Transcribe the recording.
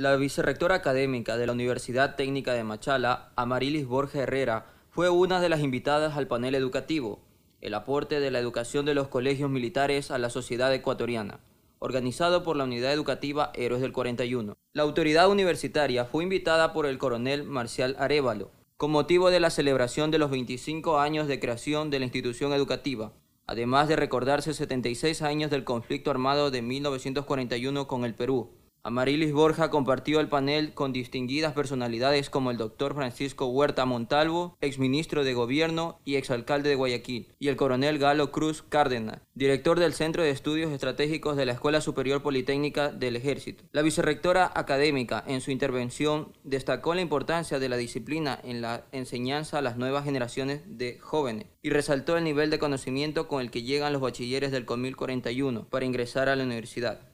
La vicerrectora académica de la Universidad Técnica de Machala, Amarilis Borja Herrera, fue una de las invitadas al panel educativo, el aporte de la educación de los colegios militares a la sociedad ecuatoriana, organizado por la Unidad Educativa Héroes del 41. La autoridad universitaria fue invitada por el coronel Marcial Arevalo, con motivo de la celebración de los 25 años de creación de la institución educativa, además de recordarse 76 años del conflicto armado de 1941 con el Perú, Amarilis Borja compartió el panel con distinguidas personalidades como el doctor Francisco Huerta Montalvo, exministro de Gobierno y exalcalde de Guayaquil, y el coronel Galo Cruz Cárdenas, director del Centro de Estudios Estratégicos de la Escuela Superior Politécnica del Ejército. La vicerrectora académica, en su intervención, destacó la importancia de la disciplina en la enseñanza a las nuevas generaciones de jóvenes y resaltó el nivel de conocimiento con el que llegan los bachilleres del 2041 para ingresar a la universidad.